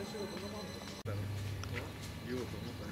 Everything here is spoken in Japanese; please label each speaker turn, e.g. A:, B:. A: 最初はどんな感じだろう言おうと思った